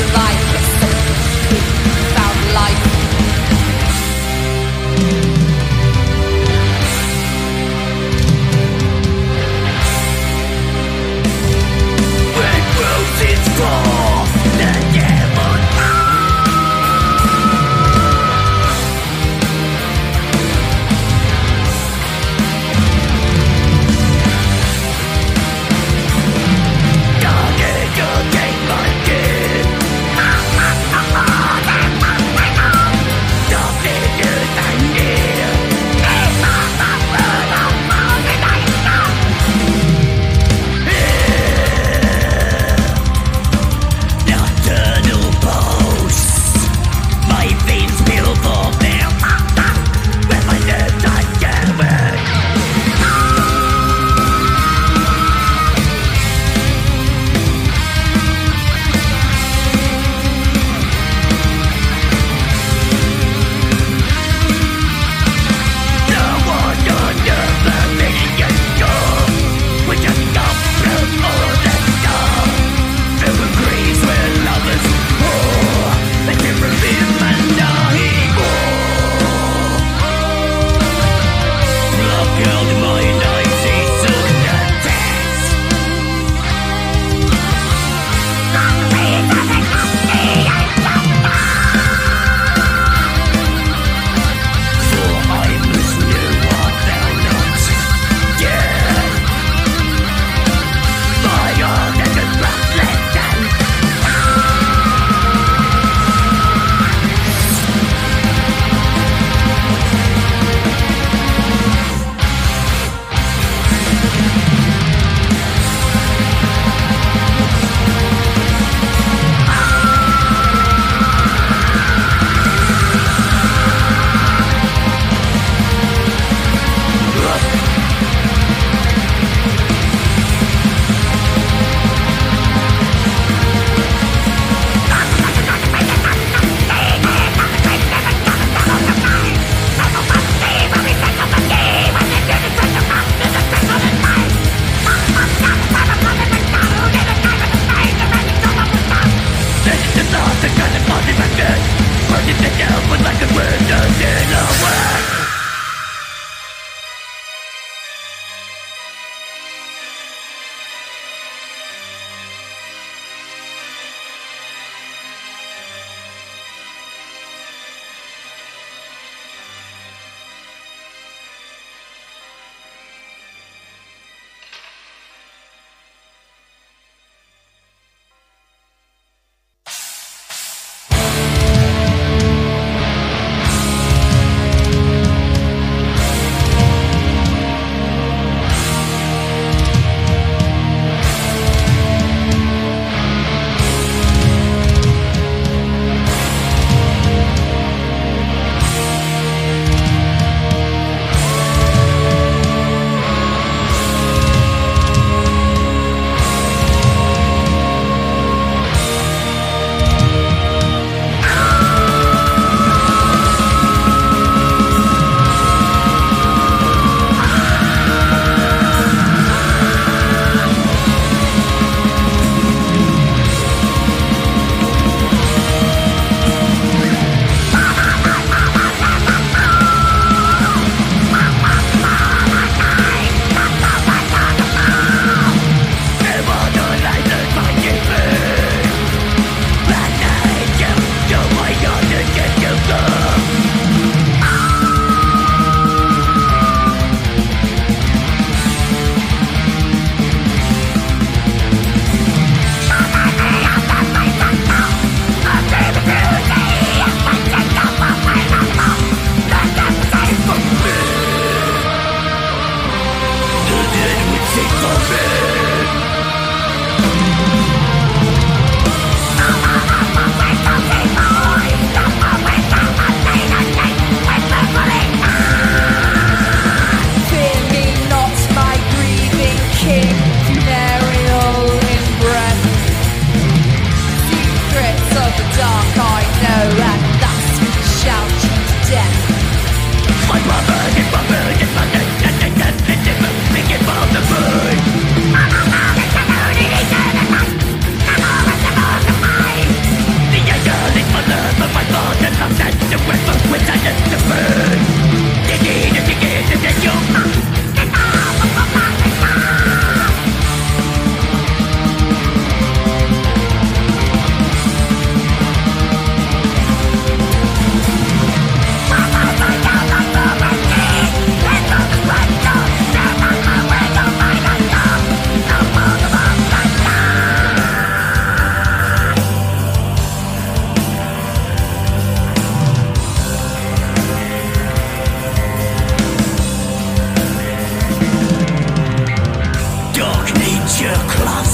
against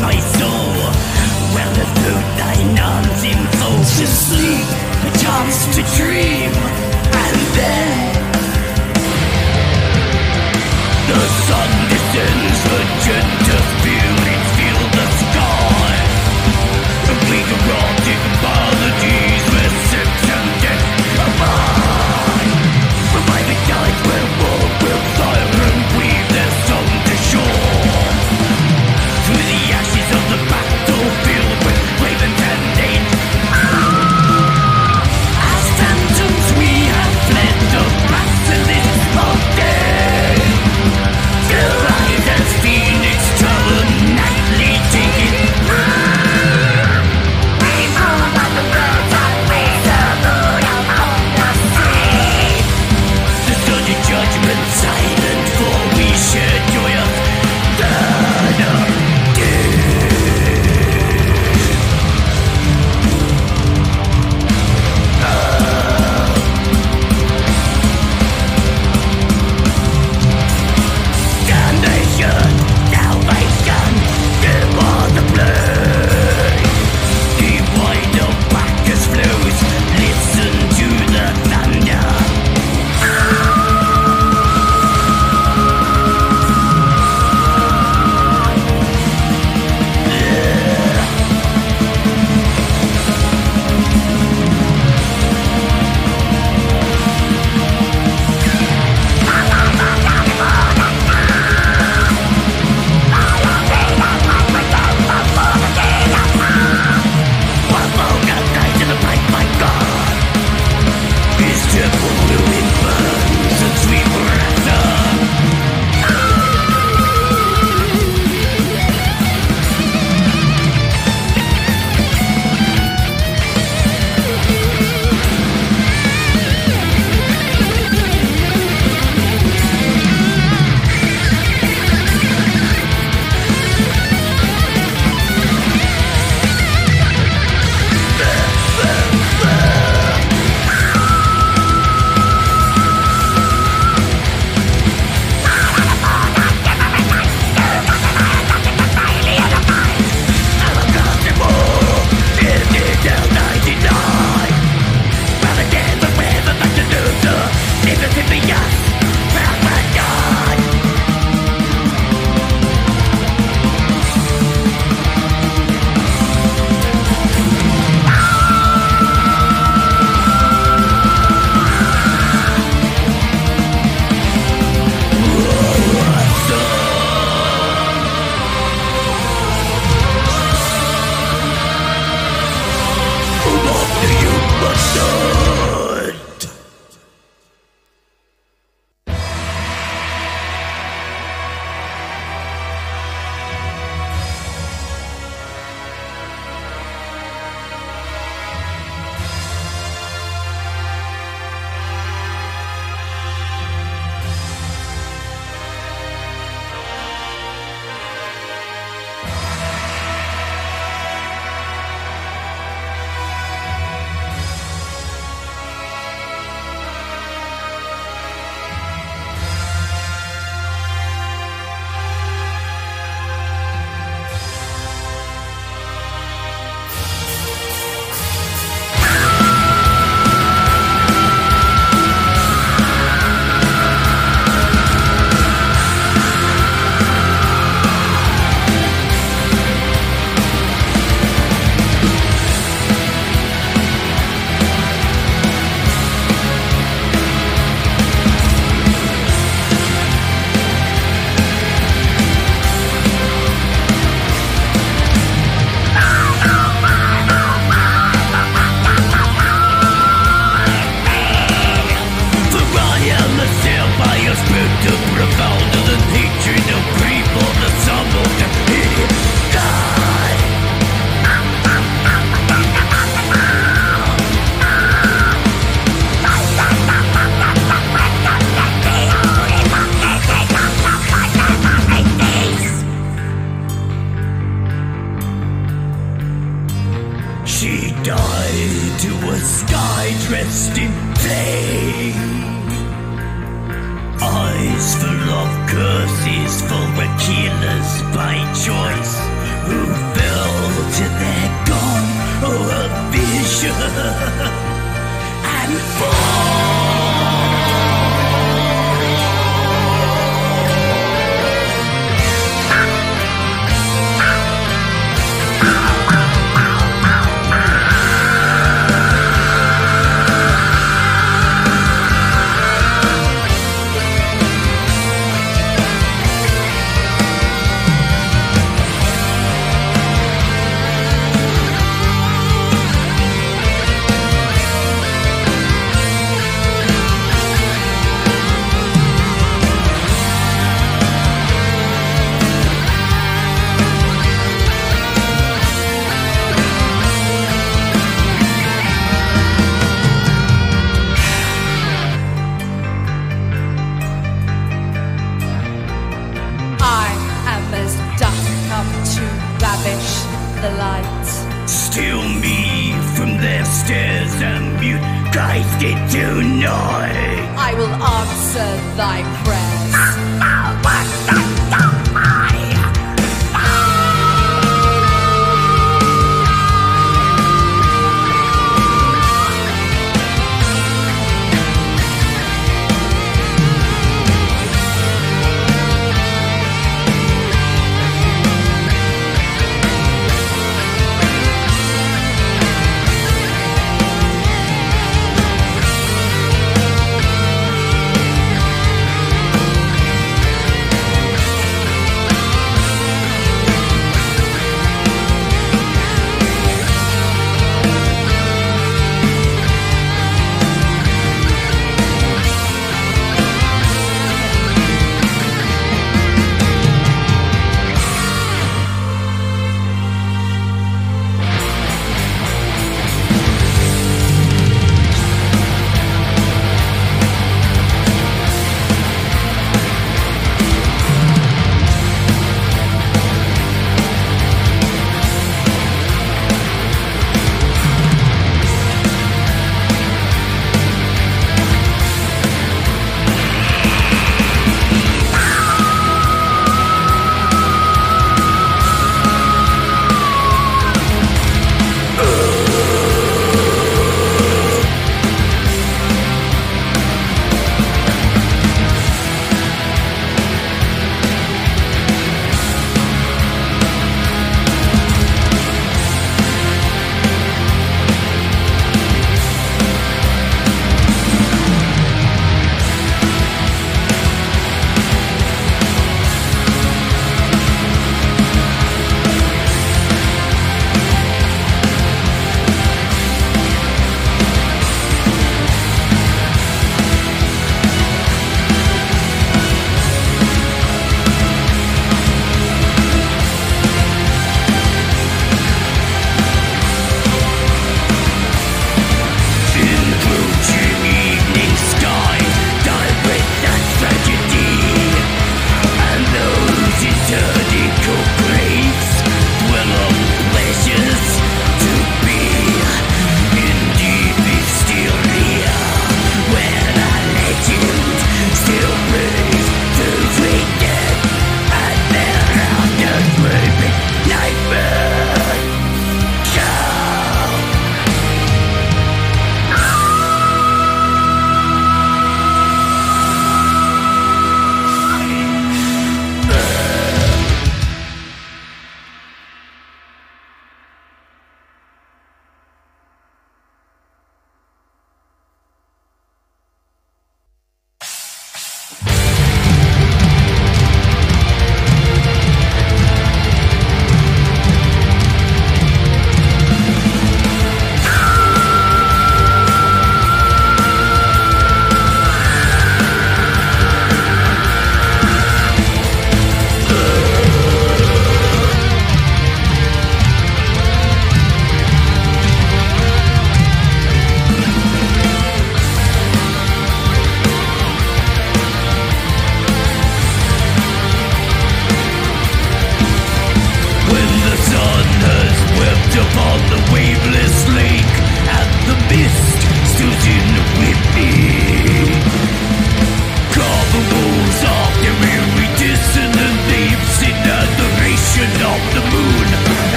my soul. Where the food thy arms enfolds To sleep, a chance to dream. And then The sun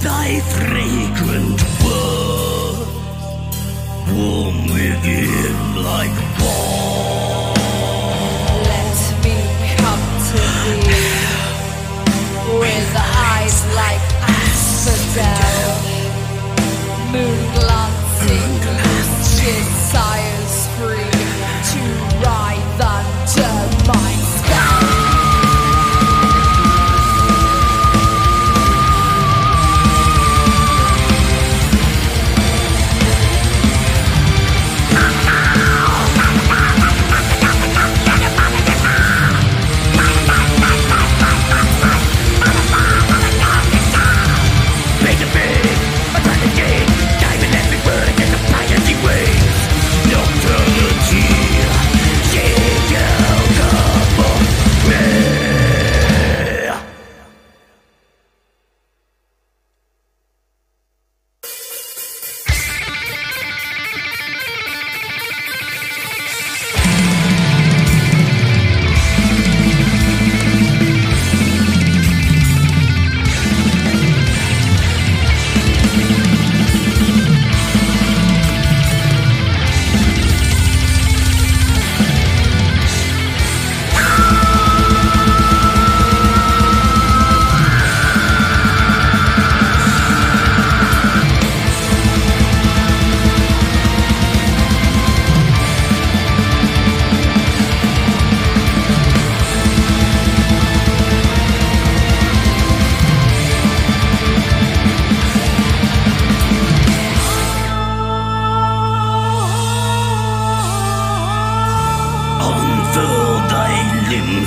thy fragrant words warm within like balm. Let me come to thee with eyes like asphodel.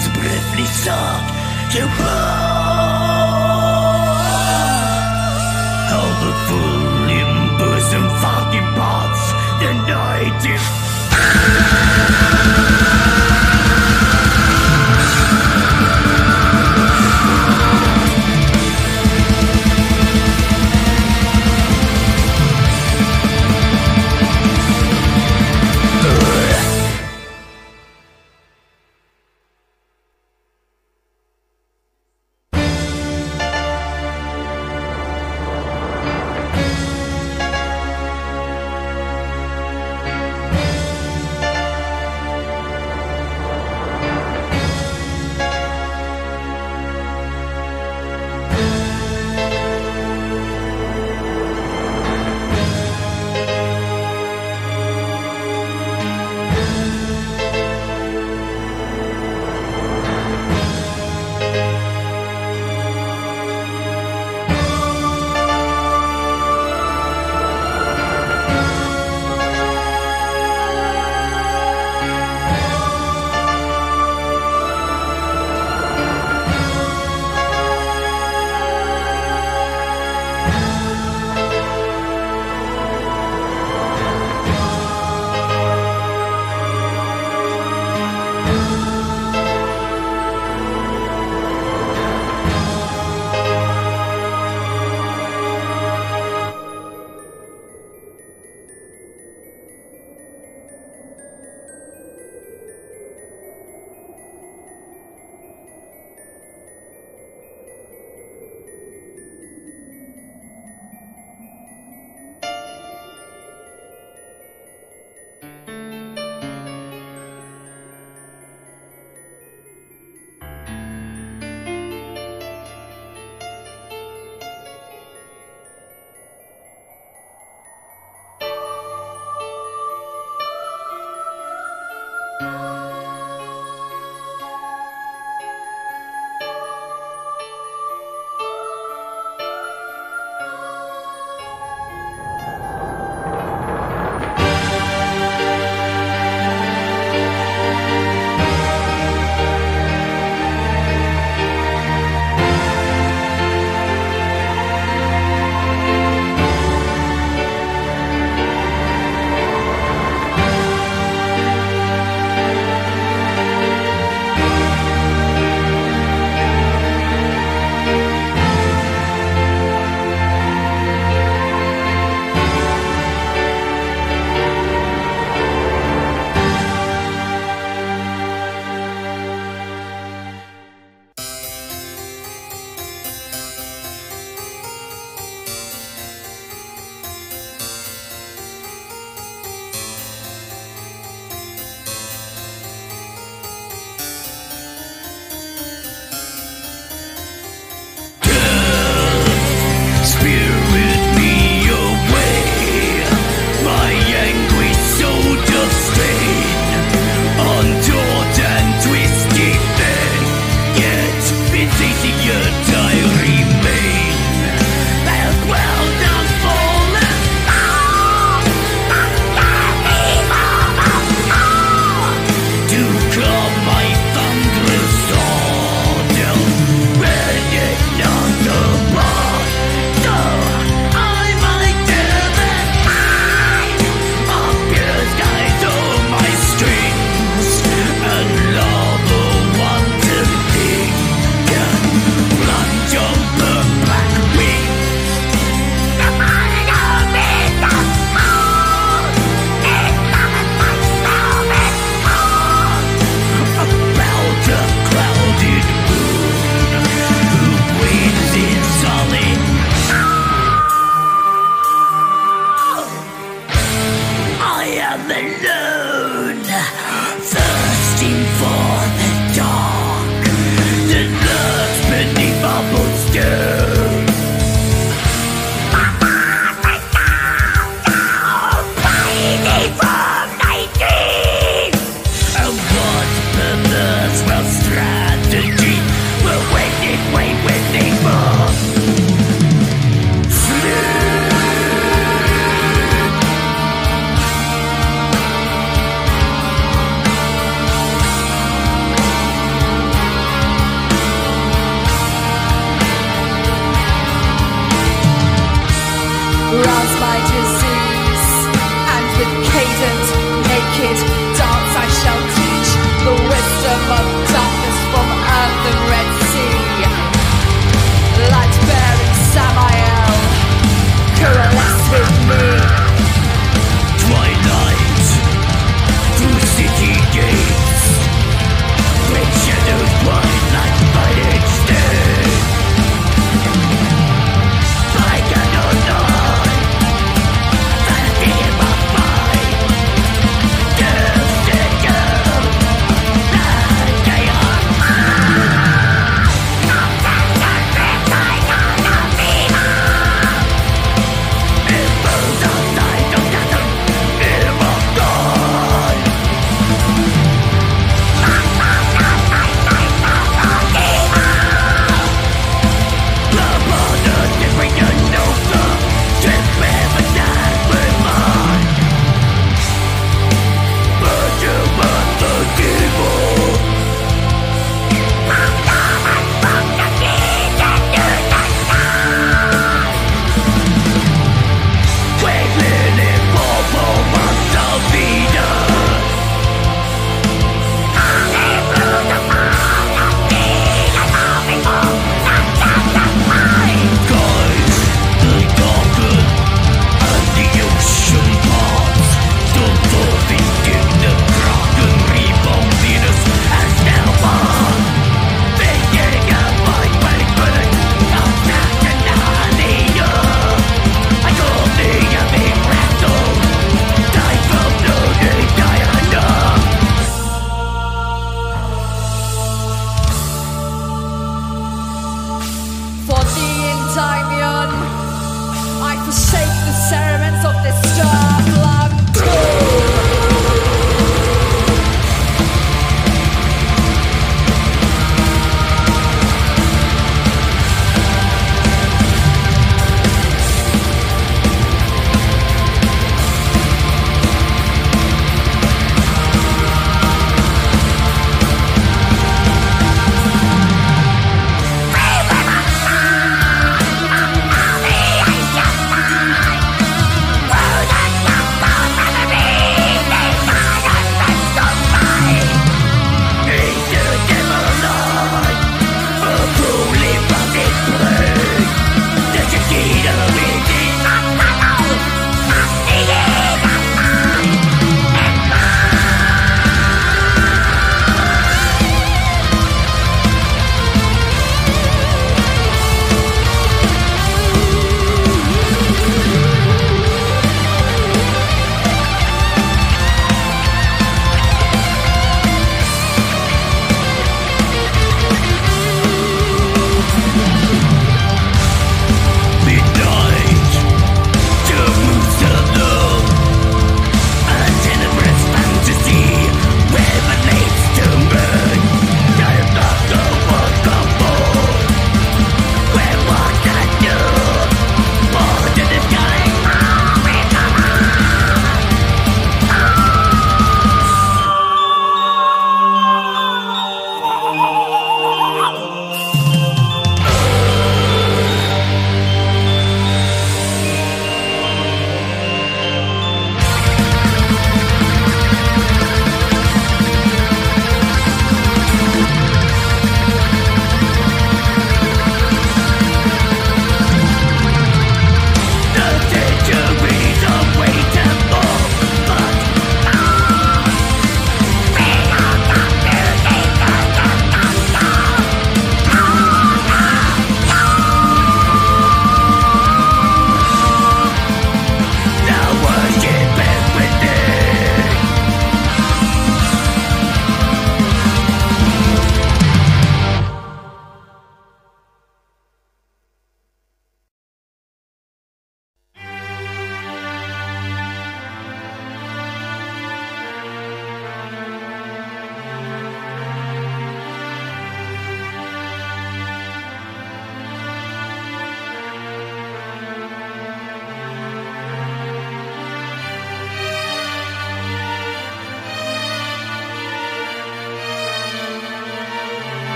was briefly sought to pour. all the full bosom fucking parts the night is.